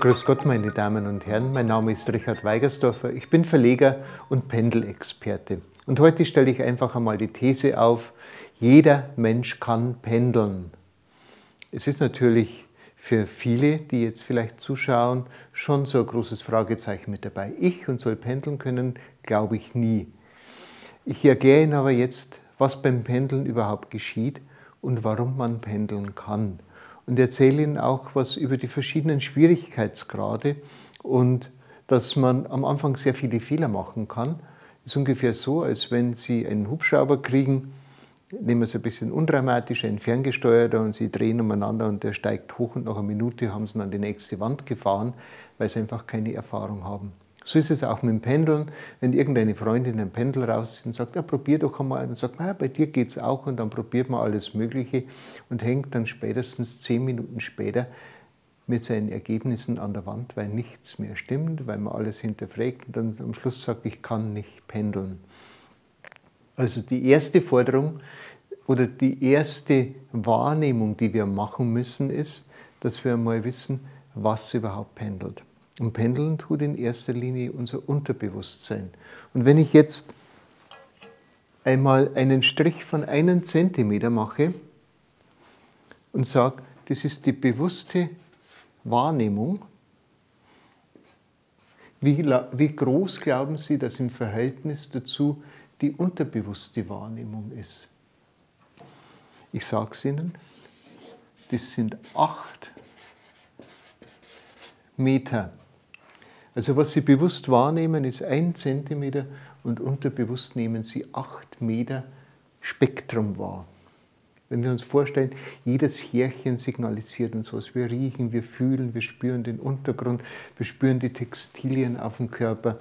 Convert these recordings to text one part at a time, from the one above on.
Grüß Gott, meine Damen und Herren. Mein Name ist Richard Weigersdorfer. Ich bin Verleger und Pendelexperte. Und heute stelle ich einfach einmal die These auf, jeder Mensch kann pendeln. Es ist natürlich für viele, die jetzt vielleicht zuschauen, schon so ein großes Fragezeichen mit dabei. Ich und soll pendeln können, glaube ich nie. Ich erkläre Ihnen aber jetzt, was beim Pendeln überhaupt geschieht und warum man pendeln kann. Und erzähle Ihnen auch was über die verschiedenen Schwierigkeitsgrade und dass man am Anfang sehr viele Fehler machen kann. Ist ungefähr so, als wenn Sie einen Hubschrauber kriegen, nehmen wir es ein bisschen undramatisch, ein ferngesteuerter und Sie drehen umeinander und der steigt hoch und nach einer Minute haben Sie ihn an die nächste Wand gefahren, weil Sie einfach keine Erfahrung haben. So ist es auch mit dem Pendeln. Wenn irgendeine Freundin ein Pendel rauszieht und sagt, ja, probier doch einmal, und sagt, ja, bei dir geht es auch, und dann probiert man alles Mögliche und hängt dann spätestens zehn Minuten später mit seinen Ergebnissen an der Wand, weil nichts mehr stimmt, weil man alles hinterfragt und dann am Schluss sagt, ich kann nicht pendeln. Also die erste Forderung oder die erste Wahrnehmung, die wir machen müssen, ist, dass wir mal wissen, was überhaupt pendelt. Und pendeln tut in erster Linie unser Unterbewusstsein. Und wenn ich jetzt einmal einen Strich von einem Zentimeter mache und sage, das ist die bewusste Wahrnehmung, wie, wie groß glauben Sie, dass im Verhältnis dazu die unterbewusste Wahrnehmung ist? Ich sage es Ihnen, das sind acht Meter. Also was Sie bewusst wahrnehmen, ist ein Zentimeter und unterbewusst nehmen Sie acht Meter Spektrum wahr. Wenn wir uns vorstellen, jedes Härchen signalisiert uns was. Wir riechen, wir fühlen, wir spüren den Untergrund, wir spüren die Textilien auf dem Körper,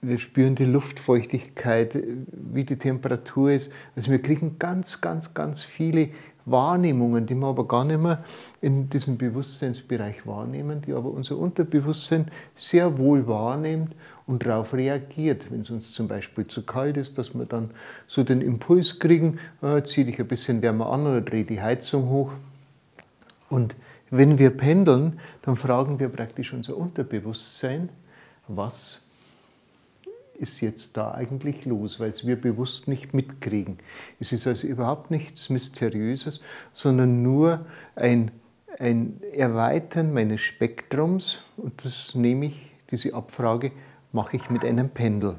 wir spüren die Luftfeuchtigkeit, wie die Temperatur ist. Also wir kriegen ganz, ganz, ganz viele Wahrnehmungen, die wir aber gar nicht mehr in diesem Bewusstseinsbereich wahrnehmen, die aber unser Unterbewusstsein sehr wohl wahrnimmt und darauf reagiert. Wenn es uns zum Beispiel zu kalt ist, dass wir dann so den Impuls kriegen, äh, zieh dich ein bisschen wärmer an oder dreh die Heizung hoch. Und wenn wir pendeln, dann fragen wir praktisch unser Unterbewusstsein, was ist jetzt da eigentlich los, weil es wir bewusst nicht mitkriegen. Es ist also überhaupt nichts Mysteriöses, sondern nur ein, ein Erweitern meines Spektrums und das nehme ich, diese Abfrage, mache ich mit einem Pendel.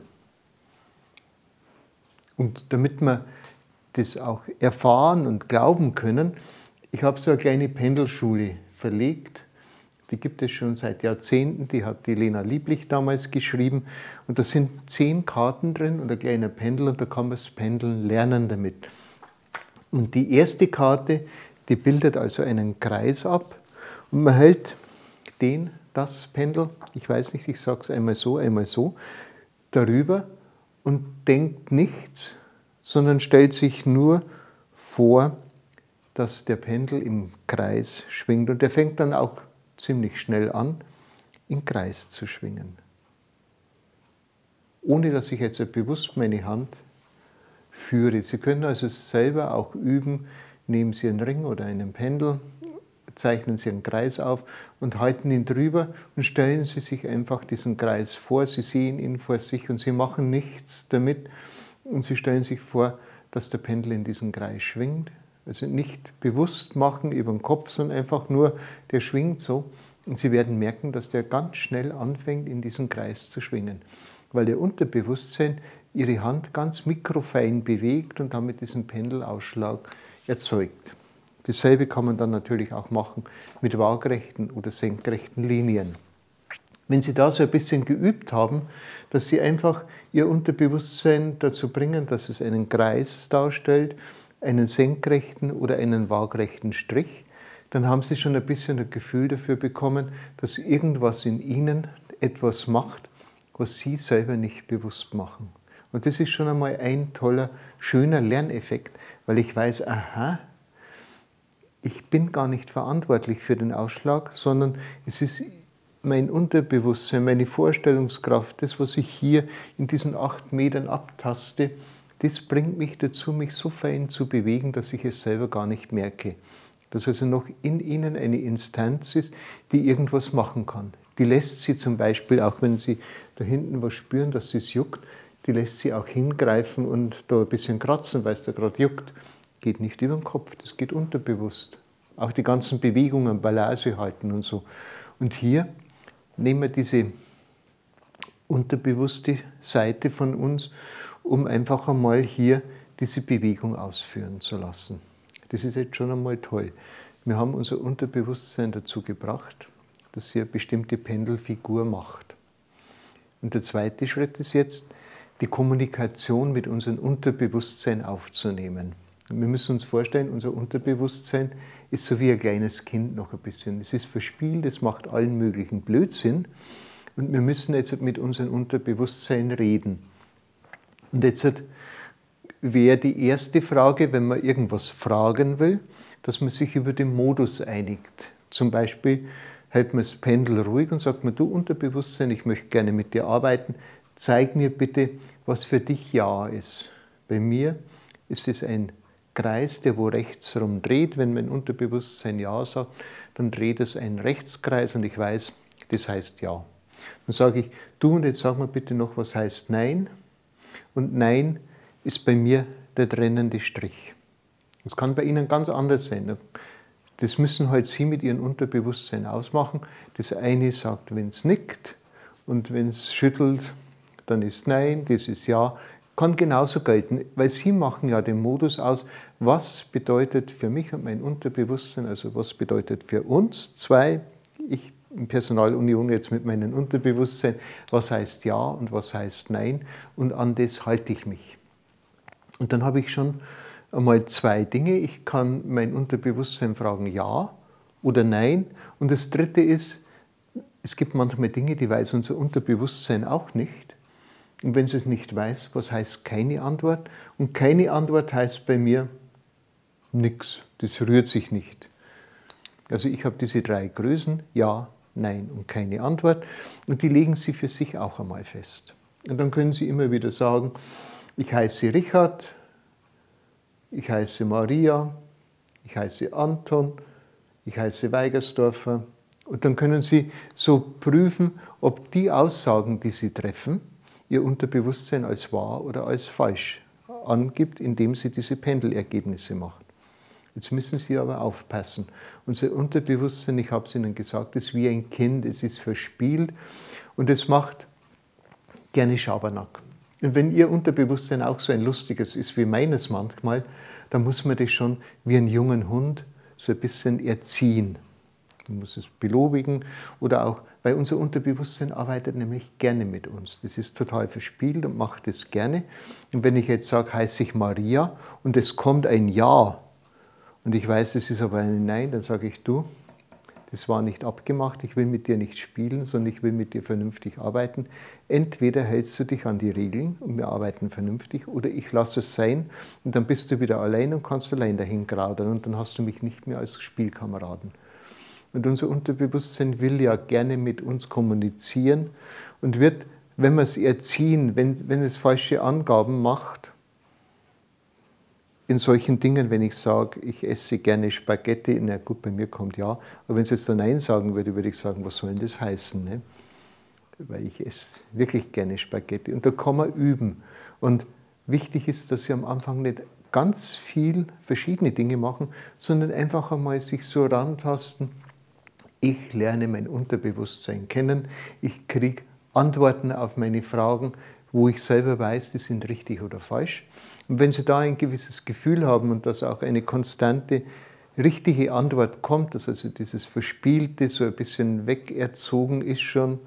Und damit wir das auch erfahren und glauben können, ich habe so eine kleine Pendelschule verlegt die gibt es schon seit Jahrzehnten, die hat die Lena Lieblich damals geschrieben. Und da sind zehn Karten drin und ein kleiner Pendel und da kann man das Pendeln lernen damit. Und die erste Karte, die bildet also einen Kreis ab und man hält den, das Pendel, ich weiß nicht, ich sage es einmal so, einmal so, darüber und denkt nichts, sondern stellt sich nur vor, dass der Pendel im Kreis schwingt. Und der fängt dann auch ziemlich schnell an, im Kreis zu schwingen. Ohne dass ich jetzt bewusst meine Hand führe. Sie können also selber auch üben, nehmen Sie einen Ring oder einen Pendel, zeichnen Sie einen Kreis auf und halten ihn drüber und stellen Sie sich einfach diesen Kreis vor. Sie sehen ihn vor sich und Sie machen nichts damit und Sie stellen sich vor, dass der Pendel in diesen Kreis schwingt. Also nicht bewusst machen über den Kopf, sondern einfach nur, der schwingt so. Und Sie werden merken, dass der ganz schnell anfängt, in diesen Kreis zu schwingen, weil der Unterbewusstsein Ihre Hand ganz mikrofein bewegt und damit diesen Pendelausschlag erzeugt. Dasselbe kann man dann natürlich auch machen mit waagrechten oder senkrechten Linien. Wenn Sie da so ein bisschen geübt haben, dass Sie einfach Ihr Unterbewusstsein dazu bringen, dass es einen Kreis darstellt, einen senkrechten oder einen waagrechten Strich, dann haben Sie schon ein bisschen ein Gefühl dafür bekommen, dass irgendwas in Ihnen etwas macht, was Sie selber nicht bewusst machen. Und das ist schon einmal ein toller, schöner Lerneffekt, weil ich weiß, aha, ich bin gar nicht verantwortlich für den Ausschlag, sondern es ist mein Unterbewusstsein, meine Vorstellungskraft, das, was ich hier in diesen acht Metern abtaste, das bringt mich dazu, mich so fein zu bewegen, dass ich es selber gar nicht merke. Dass also noch in ihnen eine Instanz ist, die irgendwas machen kann. Die lässt sie zum Beispiel, auch wenn sie da hinten was spüren, dass es juckt, die lässt sie auch hingreifen und da ein bisschen kratzen, weil es da gerade juckt. Geht nicht über den Kopf, das geht unterbewusst. Auch die ganzen Bewegungen, Balance halten und so. Und hier nehmen wir diese unterbewusste Seite von uns, um einfach einmal hier diese Bewegung ausführen zu lassen. Das ist jetzt schon einmal toll. Wir haben unser Unterbewusstsein dazu gebracht, dass sie eine bestimmte Pendelfigur macht. Und der zweite Schritt ist jetzt, die Kommunikation mit unserem Unterbewusstsein aufzunehmen. wir müssen uns vorstellen, unser Unterbewusstsein ist so wie ein kleines Kind noch ein bisschen. Es ist verspielt, es macht allen möglichen Blödsinn. Und wir müssen jetzt mit unserem Unterbewusstsein reden. Und jetzt wäre die erste Frage, wenn man irgendwas fragen will, dass man sich über den Modus einigt. Zum Beispiel hält man das Pendel ruhig und sagt mir, du Unterbewusstsein, ich möchte gerne mit dir arbeiten, zeig mir bitte, was für dich Ja ist. Bei mir ist es ein Kreis, der wo rechts rum dreht. Wenn mein Unterbewusstsein Ja sagt, dann dreht es einen Rechtskreis und ich weiß, das heißt Ja. Dann sage ich, du und jetzt sag mir bitte noch, was heißt Nein. Und Nein ist bei mir der trennende Strich. Das kann bei Ihnen ganz anders sein. Das müssen halt Sie mit Ihrem Unterbewusstsein ausmachen. Das eine sagt, wenn es nickt und wenn es schüttelt, dann ist Nein, das ist Ja. Kann genauso gelten, weil Sie machen ja den Modus aus, was bedeutet für mich und mein Unterbewusstsein, also was bedeutet für uns zwei, ich Personalunion jetzt mit meinem Unterbewusstsein, was heißt Ja und was heißt Nein und an das halte ich mich. Und dann habe ich schon einmal zwei Dinge. Ich kann mein Unterbewusstsein fragen Ja oder Nein. Und das Dritte ist, es gibt manchmal Dinge, die weiß unser Unterbewusstsein auch nicht. Und wenn es es nicht weiß, was heißt keine Antwort? Und keine Antwort heißt bei mir nichts, das rührt sich nicht. Also ich habe diese drei Größen, ja, nein und keine Antwort. Und die legen Sie für sich auch einmal fest. Und dann können Sie immer wieder sagen, ich heiße Richard, ich heiße Maria, ich heiße Anton, ich heiße Weigersdorfer. Und dann können Sie so prüfen, ob die Aussagen, die Sie treffen, Ihr Unterbewusstsein als wahr oder als falsch angibt, indem Sie diese Pendelergebnisse machen. Jetzt müssen Sie aber aufpassen. Unser Unterbewusstsein, ich habe es Ihnen gesagt, ist wie ein Kind, es ist verspielt und es macht gerne Schabernack. Und wenn Ihr Unterbewusstsein auch so ein lustiges ist wie meines manchmal, dann muss man das schon wie einen jungen Hund so ein bisschen erziehen. Man muss es belobigen oder auch, weil unser Unterbewusstsein arbeitet nämlich gerne mit uns. Das ist total verspielt und macht es gerne. Und wenn ich jetzt sage, heiße ich Maria und es kommt ein Ja und ich weiß, es ist aber ein Nein, dann sage ich, du, das war nicht abgemacht, ich will mit dir nicht spielen, sondern ich will mit dir vernünftig arbeiten. Entweder hältst du dich an die Regeln und wir arbeiten vernünftig, oder ich lasse es sein und dann bist du wieder allein und kannst allein dahin gradern und dann hast du mich nicht mehr als Spielkameraden. Und unser Unterbewusstsein will ja gerne mit uns kommunizieren und wird, wenn wir es erziehen, wenn, wenn es falsche Angaben macht, in solchen Dingen, wenn ich sage, ich esse gerne Spaghetti, na gut, bei mir kommt ja, aber wenn es jetzt da Nein sagen würde, würde ich sagen, was soll denn das heißen? Ne? Weil ich esse wirklich gerne Spaghetti. Und da kann man üben. Und wichtig ist, dass Sie am Anfang nicht ganz viel verschiedene Dinge machen, sondern einfach einmal sich so rantasten. Ich lerne mein Unterbewusstsein kennen. Ich kriege Antworten auf meine Fragen, wo ich selber weiß, die sind richtig oder falsch. Und wenn Sie da ein gewisses Gefühl haben und dass auch eine konstante, richtige Antwort kommt, dass also dieses Verspielte so ein bisschen wegerzogen ist schon,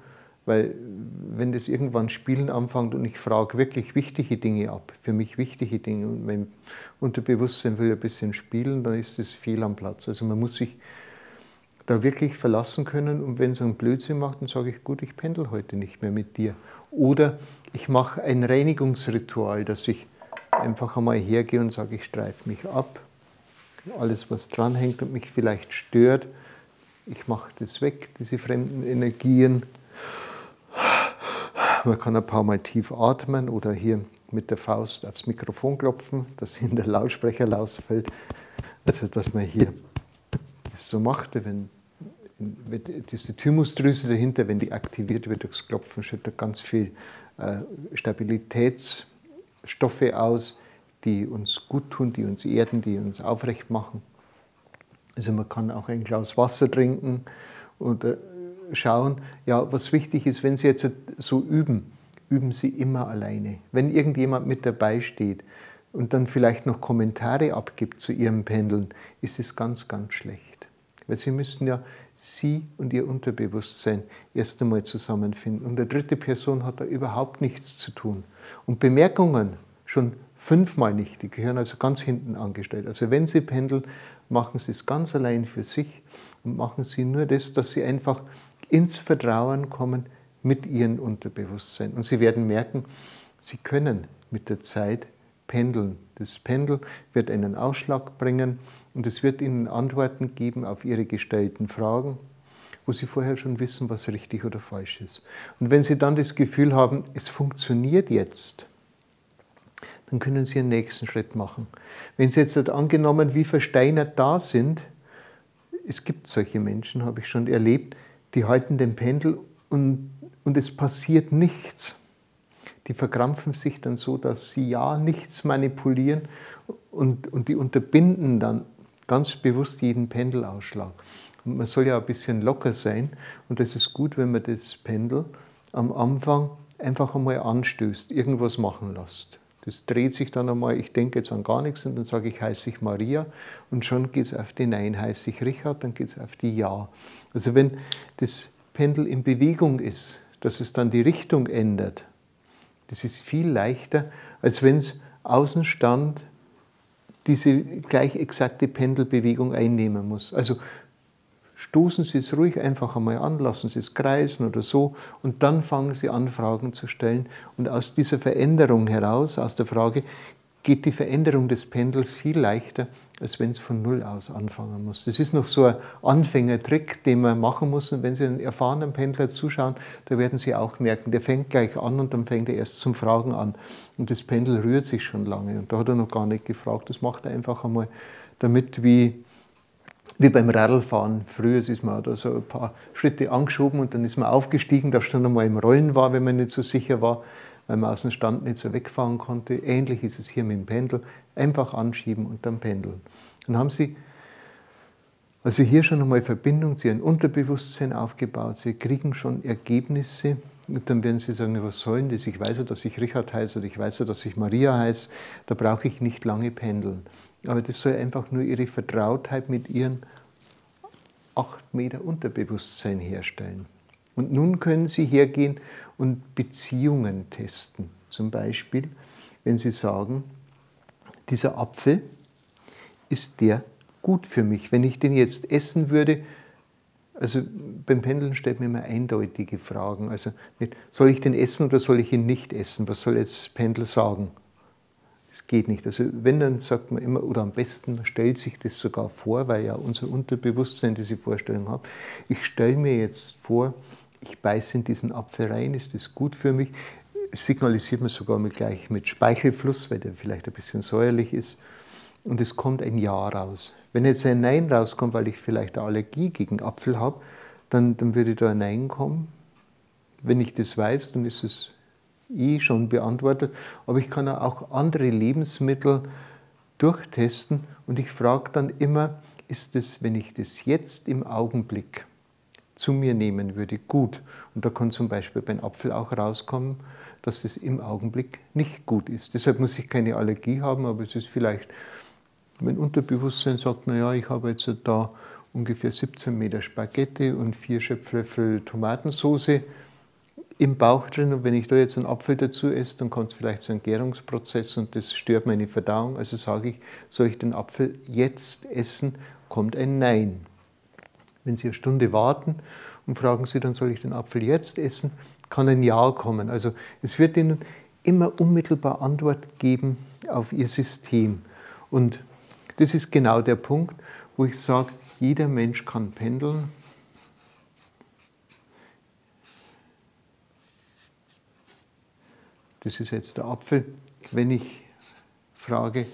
weil wenn das irgendwann Spielen anfängt und ich frage wirklich wichtige Dinge ab, für mich wichtige Dinge und mein Unterbewusstsein will ein bisschen spielen, dann ist das fehl am Platz. Also man muss sich da wirklich verlassen können und wenn es einen Blödsinn macht, dann sage ich, gut, ich pendel heute nicht mehr mit dir. Oder ich mache ein Reinigungsritual, dass ich einfach einmal hergehe und sage, ich streife mich ab. Alles, was dranhängt und mich vielleicht stört, ich mache das weg, diese fremden Energien. Man kann ein paar Mal tief atmen oder hier mit der Faust aufs Mikrofon klopfen, dass in der Lautsprecher rausfällt. Also, dass man hier das so macht, wenn, diese Thymusdrüse dahinter, wenn die aktiviert wird durchs Klopfen, schüttet ganz viel äh, Stabilitätsstoffe aus, die uns gut tun, die uns erden, die uns aufrecht machen. Also man kann auch ein Glas Wasser trinken oder schauen, ja, was wichtig ist, wenn Sie jetzt so üben, üben Sie immer alleine. Wenn irgendjemand mit dabei steht und dann vielleicht noch Kommentare abgibt zu Ihrem Pendeln, ist es ganz, ganz schlecht. Weil Sie müssen ja Sie und Ihr Unterbewusstsein erst einmal zusammenfinden. Und eine dritte Person hat da überhaupt nichts zu tun. Und Bemerkungen schon fünfmal nicht, die gehören also ganz hinten angestellt. Also wenn Sie pendeln, machen Sie es ganz allein für sich und machen Sie nur das, dass Sie einfach ins Vertrauen kommen mit Ihrem Unterbewusstsein. Und Sie werden merken, Sie können mit der Zeit pendeln. Das Pendel wird einen Ausschlag bringen und es wird Ihnen Antworten geben auf Ihre gestellten Fragen, wo Sie vorher schon wissen, was richtig oder falsch ist. Und wenn Sie dann das Gefühl haben, es funktioniert jetzt, dann können Sie einen nächsten Schritt machen. Wenn Sie jetzt angenommen wie versteinert da sind, es gibt solche Menschen, habe ich schon erlebt, die halten den Pendel und, und es passiert nichts. Die verkrampfen sich dann so, dass sie ja nichts manipulieren und, und die unterbinden dann ganz bewusst jeden Pendelausschlag. Und man soll ja ein bisschen locker sein und es ist gut, wenn man das Pendel am Anfang einfach einmal anstößt, irgendwas machen lässt. Das dreht sich dann einmal, ich denke jetzt an gar nichts und dann sage ich, heiße ich Maria und schon geht es auf die Nein, heiße ich Richard, dann geht es auf die Ja. Also wenn das Pendel in Bewegung ist, dass es dann die Richtung ändert, das ist viel leichter, als wenn es außen stand, diese gleich exakte Pendelbewegung einnehmen muss. Also stoßen Sie es ruhig einfach einmal an, lassen Sie es kreisen oder so und dann fangen Sie an, Fragen zu stellen. Und aus dieser Veränderung heraus, aus der Frage, geht die Veränderung des Pendels viel leichter, als wenn es von Null aus anfangen muss. Das ist noch so ein Anfängertrick, den man machen muss. Und wenn Sie einen erfahrenen Pendler zuschauen, da werden Sie auch merken, der fängt gleich an und dann fängt er erst zum Fragen an. Und das Pendel rührt sich schon lange. Und da hat er noch gar nicht gefragt. Das macht er einfach einmal damit, wie wie beim Radlfahren. Früher ist man da so ein paar Schritte angeschoben und dann ist man aufgestiegen, dass schon einmal im Rollen war, wenn man nicht so sicher war, weil man aus dem Stand nicht so wegfahren konnte. Ähnlich ist es hier mit dem Pendel. Einfach anschieben und dann pendeln. Dann haben Sie also hier schon einmal Verbindung zu Ihrem Unterbewusstsein aufgebaut. Sie kriegen schon Ergebnisse. Und dann werden Sie sagen, was sollen das? Ich weiß ja, dass ich Richard heiße oder ich weiß ja, dass ich Maria heiße. Da brauche ich nicht lange pendeln. Aber das soll einfach nur ihre Vertrautheit mit ihren acht Meter Unterbewusstsein herstellen. Und nun können Sie hergehen und Beziehungen testen. Zum Beispiel, wenn Sie sagen, dieser Apfel, ist der gut für mich? Wenn ich den jetzt essen würde, also beim Pendeln stellt mir immer eindeutige Fragen. Also nicht, soll ich den essen oder soll ich ihn nicht essen? Was soll jetzt Pendel sagen? Es geht nicht. Also wenn, dann sagt man immer, oder am besten man stellt sich das sogar vor, weil ja unser Unterbewusstsein diese Vorstellung hat. Ich stelle mir jetzt vor, ich beiße in diesen Apfel rein, ist das gut für mich? Signalisiert man sogar mit, gleich mit Speichelfluss, weil der vielleicht ein bisschen säuerlich ist. Und es kommt ein Ja raus. Wenn jetzt ein Nein rauskommt, weil ich vielleicht eine Allergie gegen Apfel habe, dann, dann würde da ein Nein kommen. Wenn ich das weiß, dann ist es eh schon beantwortet, aber ich kann auch andere Lebensmittel durchtesten und ich frage dann immer, ist es, wenn ich das jetzt im Augenblick zu mir nehmen würde, gut? Und da kann zum Beispiel beim Apfel auch rauskommen, dass das im Augenblick nicht gut ist. Deshalb muss ich keine Allergie haben, aber es ist vielleicht, mein Unterbewusstsein sagt, naja, ich habe jetzt da ungefähr 17 Meter Spaghetti und vier Schöpflöffel Tomatensauce im Bauch drin und wenn ich da jetzt einen Apfel dazu esse, dann kommt es vielleicht zu einem Gärungsprozess und das stört meine Verdauung. Also sage ich, soll ich den Apfel jetzt essen, kommt ein Nein. Wenn Sie eine Stunde warten und fragen Sie, dann soll ich den Apfel jetzt essen, kann ein Ja kommen. Also es wird Ihnen immer unmittelbar Antwort geben auf Ihr System. Und das ist genau der Punkt, wo ich sage, jeder Mensch kann pendeln, das ist jetzt der Apfel, wenn ich frage,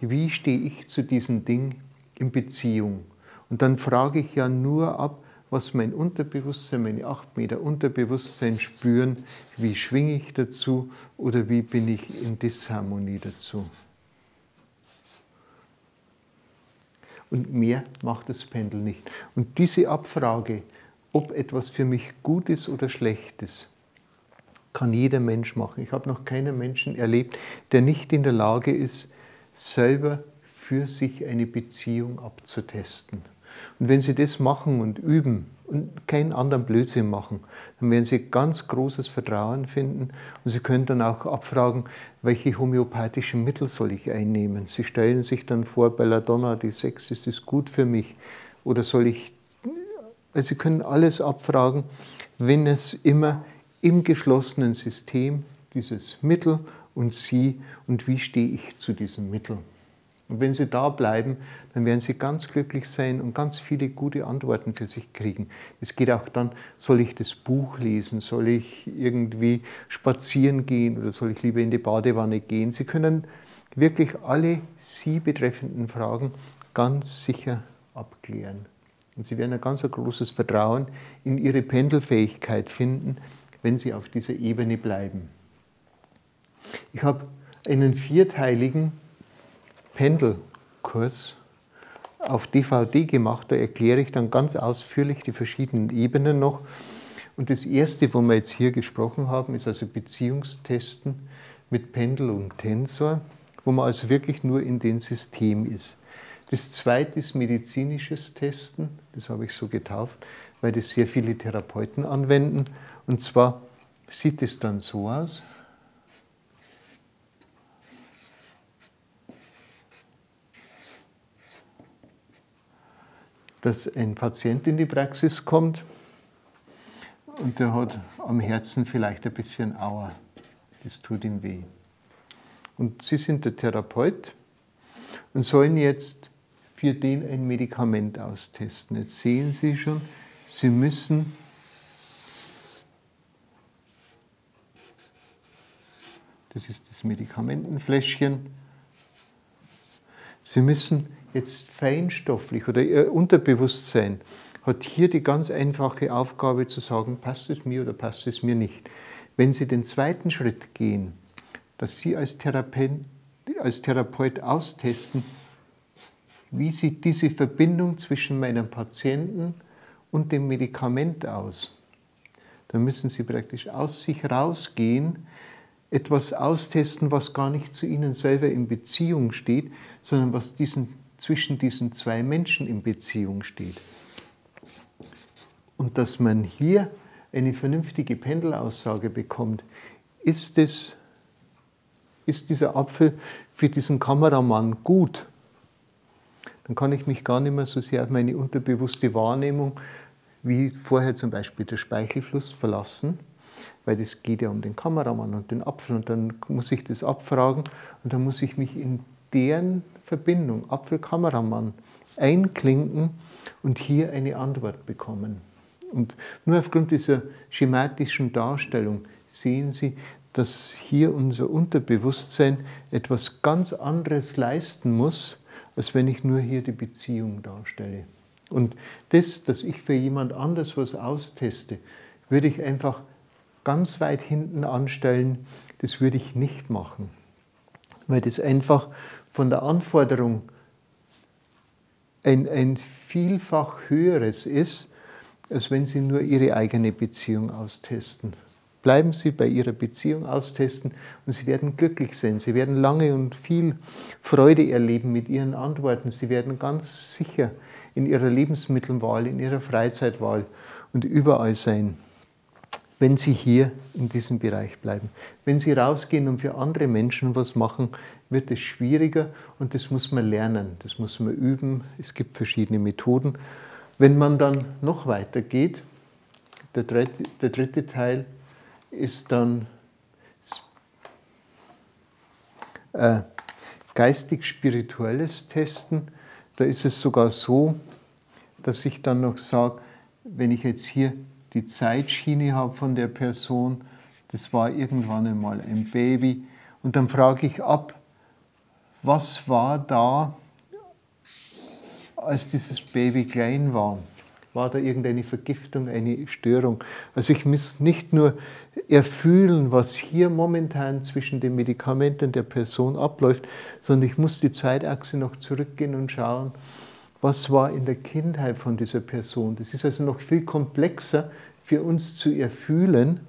wie stehe ich zu diesem Ding in Beziehung? Und dann frage ich ja nur ab, was mein Unterbewusstsein, meine acht Meter Unterbewusstsein spüren, wie schwinge ich dazu oder wie bin ich in Disharmonie dazu. Und mehr macht das Pendel nicht. Und diese Abfrage, ob etwas für mich gut ist oder schlecht ist, kann jeder Mensch machen. Ich habe noch keinen Menschen erlebt, der nicht in der Lage ist, selber für sich eine Beziehung abzutesten. Und wenn Sie das machen und üben und keinen anderen Blödsinn machen, dann werden Sie ganz großes Vertrauen finden und Sie können dann auch abfragen, welche homöopathischen Mittel soll ich einnehmen. Sie stellen sich dann vor, Belladonna, die Sex, ist das gut für mich? Oder soll ich, also Sie können alles abfragen, wenn es immer im geschlossenen System dieses Mittel und Sie und wie stehe ich zu diesem Mittel. Und wenn Sie da bleiben, dann werden Sie ganz glücklich sein und ganz viele gute Antworten für sich kriegen. Es geht auch dann, soll ich das Buch lesen, soll ich irgendwie spazieren gehen oder soll ich lieber in die Badewanne gehen. Sie können wirklich alle Sie betreffenden Fragen ganz sicher abklären. Und Sie werden ein ganz großes Vertrauen in Ihre Pendelfähigkeit finden, wenn Sie auf dieser Ebene bleiben. Ich habe einen vierteiligen Pendelkurs auf DVD gemacht. Da erkläre ich dann ganz ausführlich die verschiedenen Ebenen noch. Und das erste, wo wir jetzt hier gesprochen haben, ist also Beziehungstesten mit Pendel und Tensor, wo man also wirklich nur in dem System ist. Das zweite ist medizinisches Testen, das habe ich so getauft, weil das sehr viele Therapeuten anwenden. Und zwar sieht es dann so aus. Dass ein Patient in die Praxis kommt und der hat am Herzen vielleicht ein bisschen Aua. Das tut ihm weh. Und Sie sind der Therapeut und sollen jetzt für den ein Medikament austesten. Jetzt sehen Sie schon, Sie müssen Das ist das Medikamentenfläschchen. Sie müssen jetzt feinstofflich oder Ihr Unterbewusstsein hat hier die ganz einfache Aufgabe zu sagen, passt es mir oder passt es mir nicht. Wenn Sie den zweiten Schritt gehen, dass Sie als Therapeut, als Therapeut austesten, wie sieht diese Verbindung zwischen meinem Patienten und dem Medikament aus, dann müssen Sie praktisch aus sich rausgehen, etwas austesten, was gar nicht zu ihnen selber in Beziehung steht, sondern was diesen, zwischen diesen zwei Menschen in Beziehung steht. Und dass man hier eine vernünftige Pendelaussage bekommt, ist, es, ist dieser Apfel für diesen Kameramann gut? Dann kann ich mich gar nicht mehr so sehr auf meine unterbewusste Wahrnehmung wie vorher zum Beispiel der Speichelfluss verlassen weil das geht ja um den Kameramann und den Apfel und dann muss ich das abfragen und dann muss ich mich in deren Verbindung, Apfel-Kameramann, einklinken und hier eine Antwort bekommen. Und nur aufgrund dieser schematischen Darstellung sehen Sie, dass hier unser Unterbewusstsein etwas ganz anderes leisten muss, als wenn ich nur hier die Beziehung darstelle. Und das, dass ich für jemand anders was austeste, würde ich einfach ganz weit hinten anstellen, das würde ich nicht machen, weil das einfach von der Anforderung ein, ein vielfach höheres ist, als wenn Sie nur Ihre eigene Beziehung austesten. Bleiben Sie bei Ihrer Beziehung austesten und Sie werden glücklich sein. Sie werden lange und viel Freude erleben mit Ihren Antworten. Sie werden ganz sicher in Ihrer Lebensmittelwahl, in Ihrer Freizeitwahl und überall sein wenn Sie hier in diesem Bereich bleiben. Wenn Sie rausgehen und für andere Menschen was machen, wird es schwieriger und das muss man lernen, das muss man üben. Es gibt verschiedene Methoden. Wenn man dann noch weiter geht, der dritte, der dritte Teil ist dann äh, geistig-spirituelles Testen. Da ist es sogar so, dass ich dann noch sage, wenn ich jetzt hier die Zeitschiene habe von der Person, das war irgendwann einmal ein Baby. Und dann frage ich ab, was war da als dieses Baby klein war, war da irgendeine Vergiftung, eine Störung. Also ich muss nicht nur erfühlen, was hier momentan zwischen den Medikamenten der Person abläuft, sondern ich muss die Zeitachse noch zurückgehen und schauen, was war in der Kindheit von dieser Person. Das ist also noch viel komplexer für uns zu erfühlen,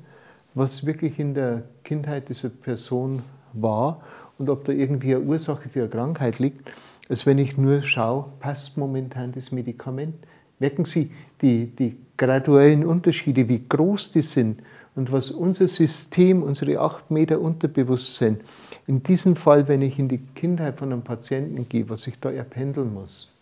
was wirklich in der Kindheit dieser Person war und ob da irgendwie eine Ursache für eine Krankheit liegt, als wenn ich nur schaue, passt momentan das Medikament. Merken Sie die, die graduellen Unterschiede, wie groß die sind und was unser System, unsere acht Meter Unterbewusstsein, in diesem Fall, wenn ich in die Kindheit von einem Patienten gehe, was ich da erpendeln muss.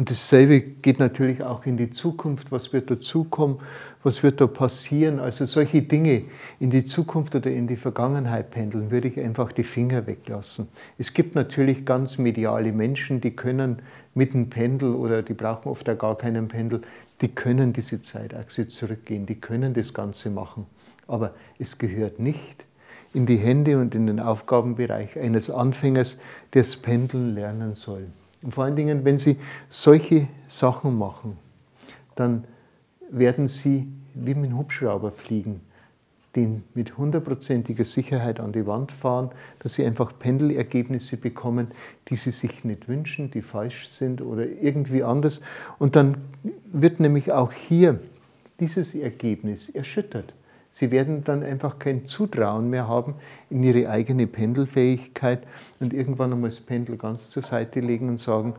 Und dasselbe geht natürlich auch in die Zukunft. Was wird dazukommen? Was wird da passieren? Also solche Dinge in die Zukunft oder in die Vergangenheit pendeln, würde ich einfach die Finger weglassen. Es gibt natürlich ganz mediale Menschen, die können mit einem Pendel oder die brauchen oft auch gar keinen Pendel, die können diese Zeitachse zurückgehen, die können das Ganze machen. Aber es gehört nicht in die Hände und in den Aufgabenbereich eines Anfängers, der das Pendeln lernen soll. Und vor allen Dingen, wenn Sie solche Sachen machen, dann werden Sie wie mit einem Hubschrauber fliegen, den mit hundertprozentiger Sicherheit an die Wand fahren, dass Sie einfach Pendelergebnisse bekommen, die Sie sich nicht wünschen, die falsch sind oder irgendwie anders. Und dann wird nämlich auch hier dieses Ergebnis erschüttert. Sie werden dann einfach kein Zutrauen mehr haben in ihre eigene Pendelfähigkeit und irgendwann einmal das Pendel ganz zur Seite legen und sagen,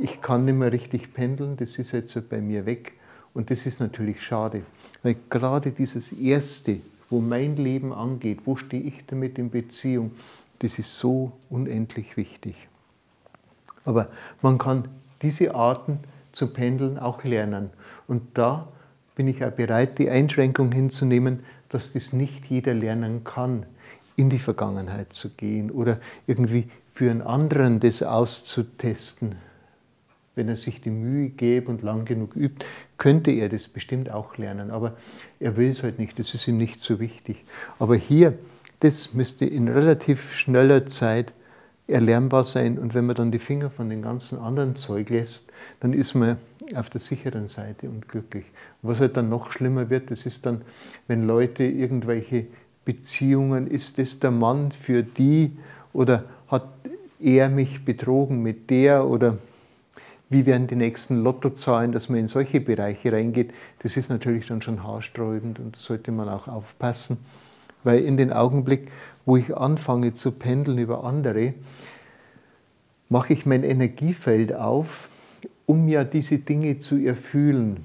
ich kann nicht mehr richtig pendeln, das ist jetzt so bei mir weg. Und das ist natürlich schade, weil gerade dieses Erste, wo mein Leben angeht, wo stehe ich damit in Beziehung, das ist so unendlich wichtig. Aber man kann diese Arten zu pendeln auch lernen. Und da bin ich auch bereit, die Einschränkung hinzunehmen, dass das nicht jeder lernen kann, in die Vergangenheit zu gehen oder irgendwie für einen anderen das auszutesten. Wenn er sich die Mühe gäbe und lang genug übt, könnte er das bestimmt auch lernen. Aber er will es halt nicht, das ist ihm nicht so wichtig. Aber hier, das müsste in relativ schneller Zeit erlernbar sein. Und wenn man dann die Finger von den ganzen anderen Zeug lässt, dann ist man auf der sicheren Seite und glücklich. Was halt dann noch schlimmer wird, das ist dann, wenn Leute irgendwelche Beziehungen, ist das der Mann für die oder hat er mich betrogen mit der oder wie werden die nächsten Lottozahlen, dass man in solche Bereiche reingeht, das ist natürlich dann schon haarsträubend und da sollte man auch aufpassen, weil in den Augenblick, wo ich anfange zu pendeln über andere, mache ich mein Energiefeld auf, um ja diese Dinge zu erfühlen.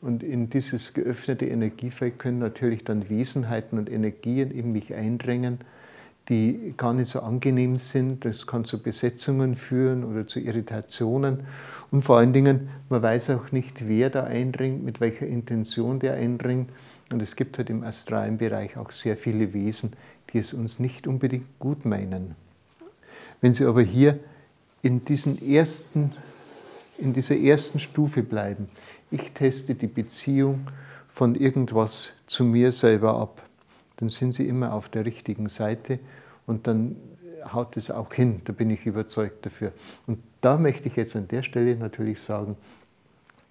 Und in dieses geöffnete Energiefeld können natürlich dann Wesenheiten und Energien in mich eindringen, die gar nicht so angenehm sind. Das kann zu Besetzungen führen oder zu Irritationen. Und vor allen Dingen, man weiß auch nicht, wer da eindringt, mit welcher Intention der eindringt. Und es gibt halt im astralen Bereich auch sehr viele Wesen, die es uns nicht unbedingt gut meinen. Wenn Sie aber hier in, diesen ersten, in dieser ersten Stufe bleiben, ich teste die Beziehung von irgendwas zu mir selber ab, dann sind Sie immer auf der richtigen Seite und dann haut es auch hin, da bin ich überzeugt dafür. Und da möchte ich jetzt an der Stelle natürlich sagen,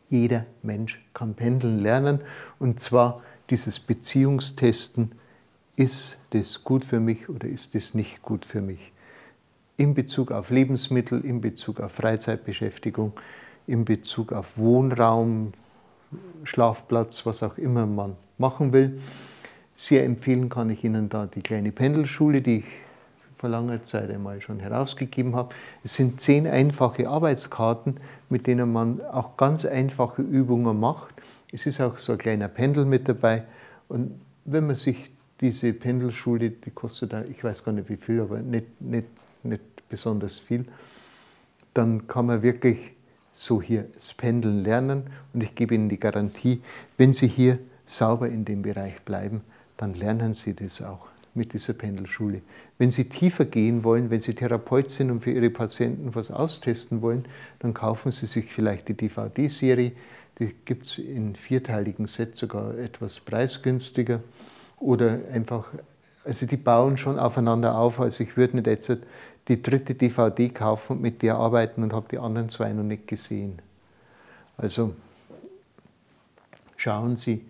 jeder Mensch kann pendeln lernen und zwar dieses Beziehungstesten ist das gut für mich oder ist das nicht gut für mich? In Bezug auf Lebensmittel, in Bezug auf Freizeitbeschäftigung, in Bezug auf Wohnraum, Schlafplatz, was auch immer man machen will. Sehr empfehlen kann ich Ihnen da die kleine Pendelschule, die ich vor langer Zeit einmal schon herausgegeben habe. Es sind zehn einfache Arbeitskarten, mit denen man auch ganz einfache Übungen macht. Es ist auch so ein kleiner Pendel mit dabei. Und wenn man sich diese Pendelschule, die kostet, ich weiß gar nicht wie viel, aber nicht, nicht, nicht besonders viel. Dann kann man wirklich so hier das Pendeln lernen und ich gebe Ihnen die Garantie, wenn Sie hier sauber in dem Bereich bleiben, dann lernen Sie das auch mit dieser Pendelschule. Wenn Sie tiefer gehen wollen, wenn Sie Therapeut sind und für Ihre Patienten was austesten wollen, dann kaufen Sie sich vielleicht die DVD-Serie. Die gibt es in vierteiligen Sets sogar etwas preisgünstiger oder einfach, also die bauen schon aufeinander auf. Also ich würde nicht jetzt die dritte DVD kaufen und mit der arbeiten und habe die anderen zwei noch nicht gesehen. Also schauen Sie,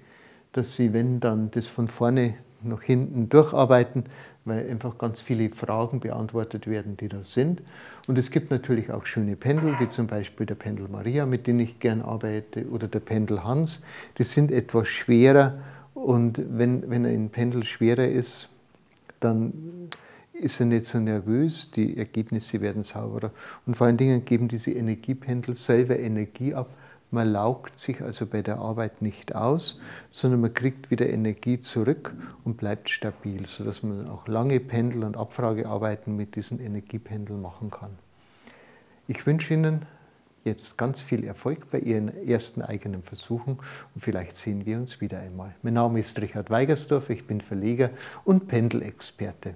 dass Sie, wenn dann das von vorne nach hinten durcharbeiten, weil einfach ganz viele Fragen beantwortet werden, die da sind. Und es gibt natürlich auch schöne Pendel, wie zum Beispiel der Pendel Maria, mit denen ich gern arbeite, oder der Pendel Hans. Die sind etwas schwerer und wenn, wenn ein Pendel schwerer ist, dann ist er nicht so nervös, die Ergebnisse werden sauberer. Und vor allen Dingen geben diese Energiependel selber Energie ab, man laugt sich also bei der Arbeit nicht aus, sondern man kriegt wieder Energie zurück und bleibt stabil, sodass man auch lange Pendel- und Abfragearbeiten mit diesen Energiependeln machen kann. Ich wünsche Ihnen jetzt ganz viel Erfolg bei Ihren ersten eigenen Versuchen und vielleicht sehen wir uns wieder einmal. Mein Name ist Richard Weigersdorf, ich bin Verleger und Pendelexperte.